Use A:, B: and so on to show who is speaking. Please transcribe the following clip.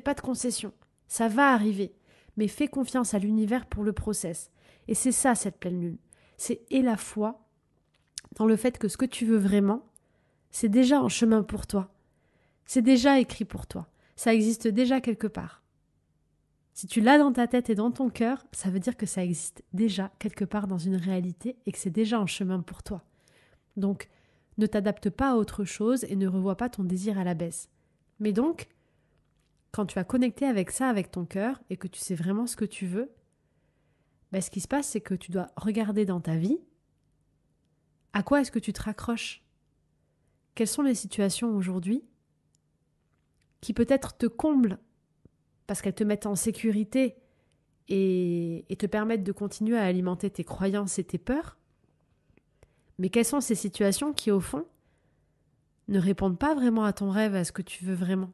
A: pas de concession. Ça va arriver. Mais fais confiance à l'univers pour le process. Et c'est ça, cette pleine lune. C'est et la foi dans le fait que ce que tu veux vraiment, c'est déjà en chemin pour toi. C'est déjà écrit pour toi. Ça existe déjà quelque part. Si tu l'as dans ta tête et dans ton cœur, ça veut dire que ça existe déjà quelque part dans une réalité et que c'est déjà en chemin pour toi. Donc, ne t'adapte pas à autre chose et ne revois pas ton désir à la baisse. Mais donc, quand tu as connecté avec ça, avec ton cœur, et que tu sais vraiment ce que tu veux, ben ce qui se passe, c'est que tu dois regarder dans ta vie à quoi est-ce que tu te raccroches? Quelles sont les situations aujourd'hui qui peut-être te comblent parce qu'elles te mettent en sécurité et, et te permettent de continuer à alimenter tes croyances et tes peurs? Mais quelles sont ces situations qui, au fond, ne répondent pas vraiment à ton rêve, à ce que tu veux vraiment?